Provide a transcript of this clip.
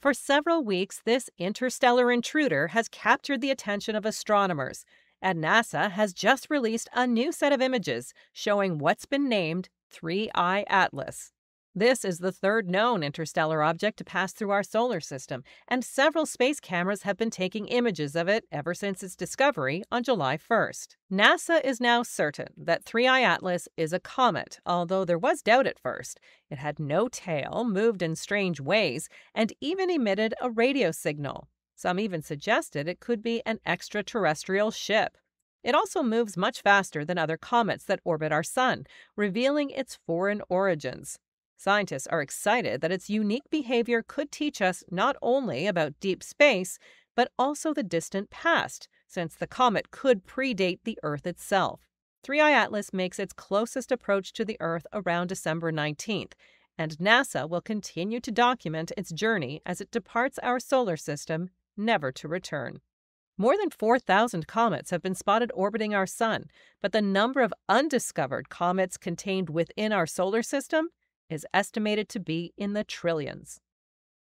For several weeks, this interstellar intruder has captured the attention of astronomers, and NASA has just released a new set of images showing what's been named 3I Atlas. This is the third known interstellar object to pass through our solar system, and several space cameras have been taking images of it ever since its discovery on July 1st. NASA is now certain that 3I Atlas is a comet, although there was doubt at first. It had no tail, moved in strange ways, and even emitted a radio signal. Some even suggested it could be an extraterrestrial ship. It also moves much faster than other comets that orbit our Sun, revealing its foreign origins. Scientists are excited that its unique behavior could teach us not only about deep space, but also the distant past, since the comet could predate the Earth itself. 3I Atlas makes its closest approach to the Earth around December 19th, and NASA will continue to document its journey as it departs our solar system, never to return. More than 4,000 comets have been spotted orbiting our Sun, but the number of undiscovered comets contained within our solar system is estimated to be in the trillions.